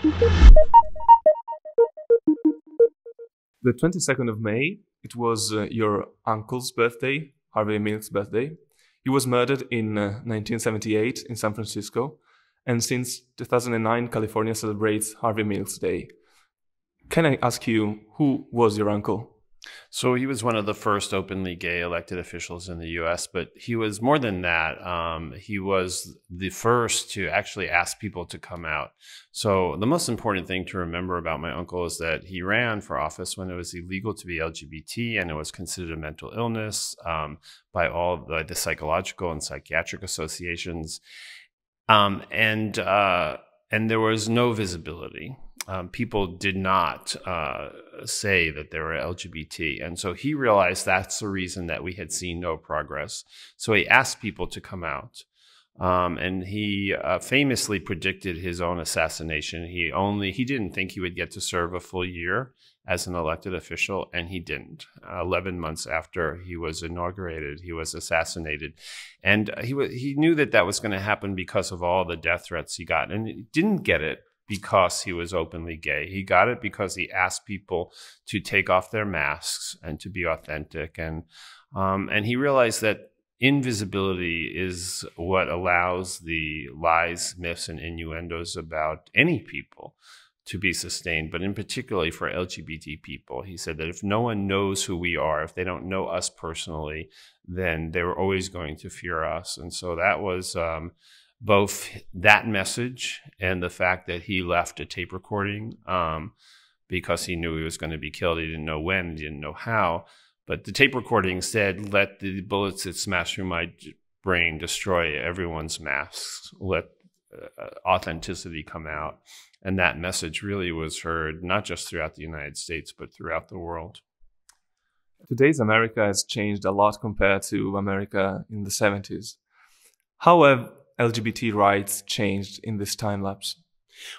The 22nd of May, it was uh, your uncle's birthday, Harvey Milk's birthday. He was murdered in uh, 1978 in San Francisco, and since 2009, California celebrates Harvey Milk's Day. Can I ask you, who was your uncle? So he was one of the first openly gay elected officials in the U.S., but he was more than that. Um, he was the first to actually ask people to come out. So the most important thing to remember about my uncle is that he ran for office when it was illegal to be LGBT and it was considered a mental illness um, by all the, the, psychological and psychiatric associations, um, and uh, and there was no visibility um, people did not uh, say that they were LGBT. And so he realized that's the reason that we had seen no progress. So he asked people to come out. Um, and he uh, famously predicted his own assassination. He only he didn't think he would get to serve a full year as an elected official, and he didn't. Uh, Eleven months after he was inaugurated, he was assassinated, and he he knew that that was going to happen because of all the death threats he got, and he didn't get it because he was openly gay. He got it because he asked people to take off their masks and to be authentic. And um, and he realized that invisibility is what allows the lies, myths, and innuendos about any people to be sustained, but in particularly for LGBT people. He said that if no one knows who we are, if they don't know us personally, then they were always going to fear us. And so that was um, both that message and the fact that he left a tape recording um, because he knew he was going to be killed. He didn't know when, he didn't know how. But the tape recording said, let the bullets that smash through my brain destroy everyone's masks. Let uh, authenticity come out. And that message really was heard not just throughout the United States, but throughout the world. Today's America has changed a lot compared to America in the 70s. How have LGBT rights changed in this time lapse?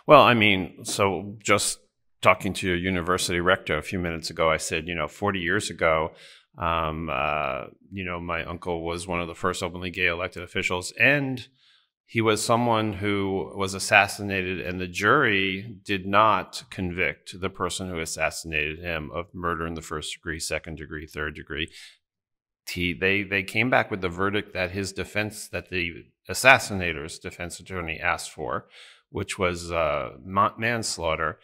Well, I mean, so just talking to a university rector a few minutes ago, I said, you know, 40 years ago, um, uh, you know, my uncle was one of the first openly gay elected officials, and he was someone who was assassinated, and the jury did not convict the person who assassinated him of murder in the first degree, second degree, third degree. He, they they came back with the verdict that his defense that the assassinator's defense attorney asked for, which was uh, manslaughter.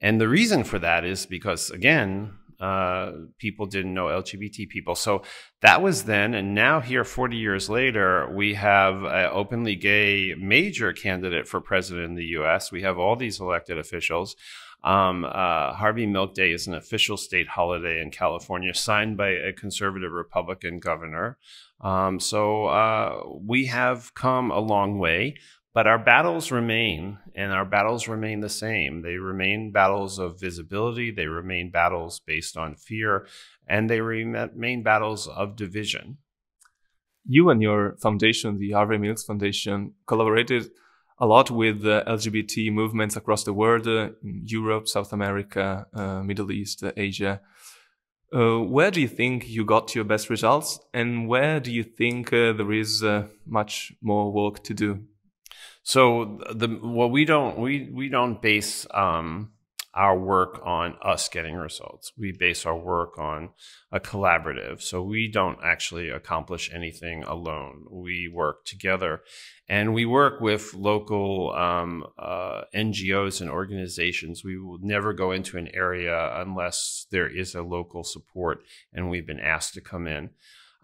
And the reason for that is because, again, uh, people didn't know LGBT people. So that was then. And now, here, 40 years later, we have an openly gay major candidate for president in the US. We have all these elected officials. Um, uh, Harvey Milk Day is an official state holiday in California, signed by a conservative Republican governor. Um, so uh, we have come a long way, but our battles remain, and our battles remain the same. They remain battles of visibility, they remain battles based on fear, and they remain battles of division. You and your foundation, the Harvey Milk Foundation, collaborated a lot with uh, LGBT movements across the world, uh, Europe, South America, uh, Middle East, Asia. Uh, where do you think you got your best results, and where do you think uh, there is uh, much more work to do? So the we don't we we don't base um, our work on us getting results. We base our work on a collaborative. So we don't actually accomplish anything alone. We work together and we work with local um, uh, NGOs and organizations. We will never go into an area unless there is a local support and we've been asked to come in.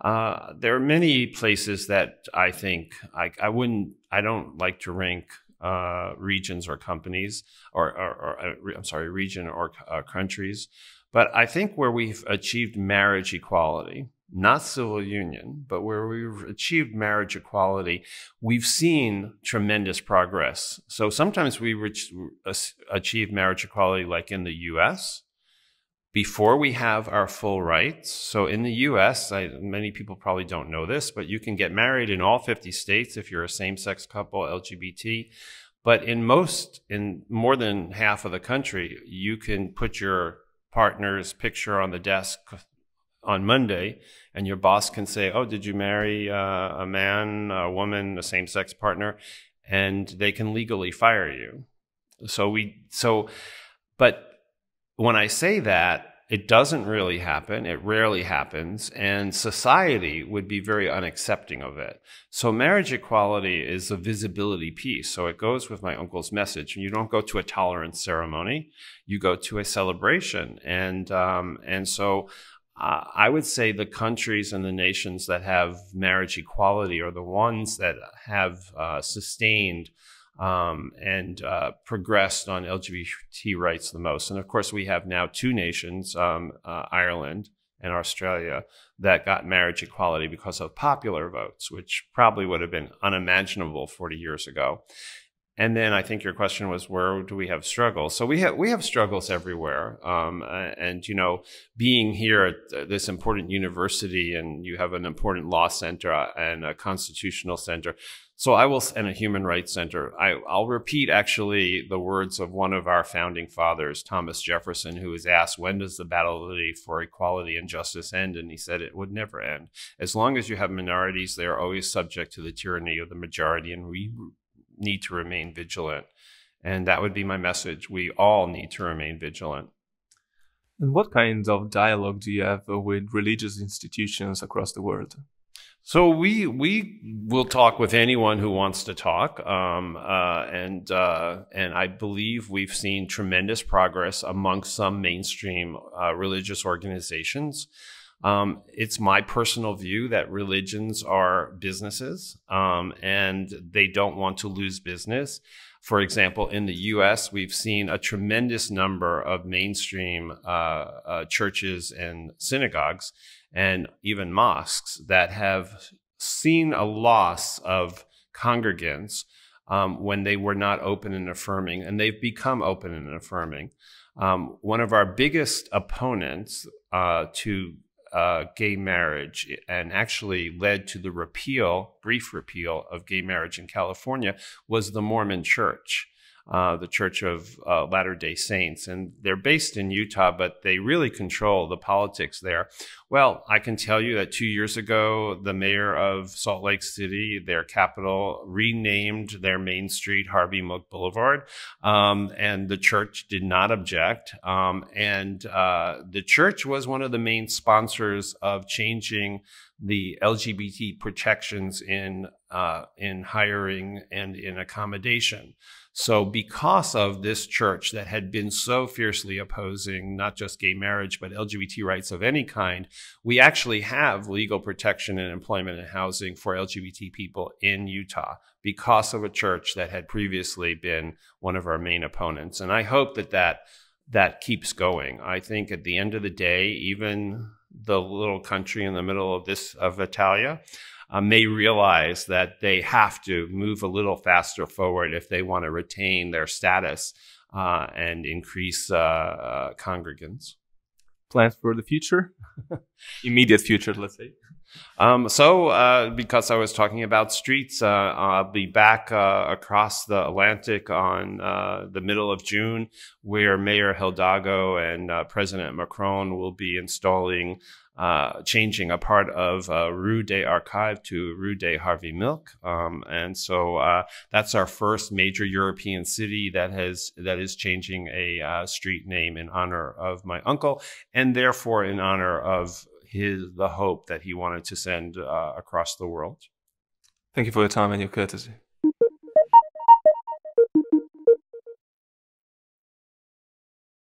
Uh, there are many places that I think I, I wouldn't, I don't like to rank uh, regions or companies, or, or, or, uh, I'm sorry, region or uh, countries. But I think where we've achieved marriage equality, not civil union, but where we've achieved marriage equality, we've seen tremendous progress. So sometimes we reach, achieve marriage equality like in the US before we have our full rights. So in the US, I, many people probably don't know this, but you can get married in all 50 states if you're a same sex couple, LGBT. But in most, in more than half of the country, you can put your partner's picture on the desk on Monday, and your boss can say, "Oh, did you marry uh, a man, a woman, a same-sex partner?" and they can legally fire you. So we so, but when I say that, it doesn't really happen. It rarely happens. And society would be very unaccepting of it. So marriage equality is a visibility piece. So it goes with my uncle's message. You don't go to a tolerance ceremony. You go to a celebration. And, um, and so uh, I would say the countries and the nations that have marriage equality are the ones that have uh, sustained um, and uh, progressed on LGBT rights the most. And of course, we have now two nations, um, uh, Ireland and Australia, that got marriage equality because of popular votes, which probably would have been unimaginable 40 years ago. And then I think your question was where do we have struggles? So we have we have struggles everywhere. Um, and you know, being here at this important university, and you have an important law center and a constitutional center. So I will, and a human rights center. I, will repeat actually the words of one of our founding fathers, Thomas Jefferson, who was asked, "When does the battle for equality and justice end?" And he said, "It would never end. As long as you have minorities, they are always subject to the tyranny of the majority, and we need to remain vigilant." And that would be my message. We all need to remain vigilant. And what kinds of dialogue do you have with religious institutions across the world? So we we will talk with anyone who wants to talk, um, uh, and uh, and I believe we've seen tremendous progress amongst some mainstream uh, religious organizations. Um, it's my personal view that religions are businesses, um, and they don't want to lose business. For example, in the U.S., we've seen a tremendous number of mainstream uh, uh, churches and synagogues and even mosques that have seen a loss of congregants um, when they were not open and affirming, and they've become open and affirming. Um, one of our biggest opponents uh, to uh, gay marriage and actually led to the repeal, brief repeal of gay marriage in California was the Mormon Church uh, the Church of uh, Latter day Saints. And they're based in Utah, but they really control the politics there. Well, I can tell you that two years ago, the mayor of Salt Lake City, their capital, renamed their main street Harvey Milk Boulevard. Um, and the church did not object. Um, and uh, the church was one of the main sponsors of changing the LGBT protections in uh, in hiring and in accommodation. So, because of this church that had been so fiercely opposing not just gay marriage, but LGBT rights of any kind, we actually have legal protection and employment and housing for LGBT people in Utah because of a church that had previously been one of our main opponents. And I hope that that, that keeps going. I think at the end of the day, even the little country in the middle of this of Italia uh, may realize that they have to move a little faster forward if they want to retain their status uh, and increase uh, uh congregants. Plans for the future? Immediate future, let's say. Um, so, uh, because I was talking about streets, uh, I'll be back uh, across the Atlantic on uh, the middle of June, where Mayor Hidalgo and uh, President Macron will be installing uh, changing a part of Rue des Archives to Rue des Harvey Milk, um, and so that's our first major European city that has that is changing a street name in honor of my uncle, and therefore in honor of his the hope that he wanted to send uh, across the world. Thank you for your time and your courtesy.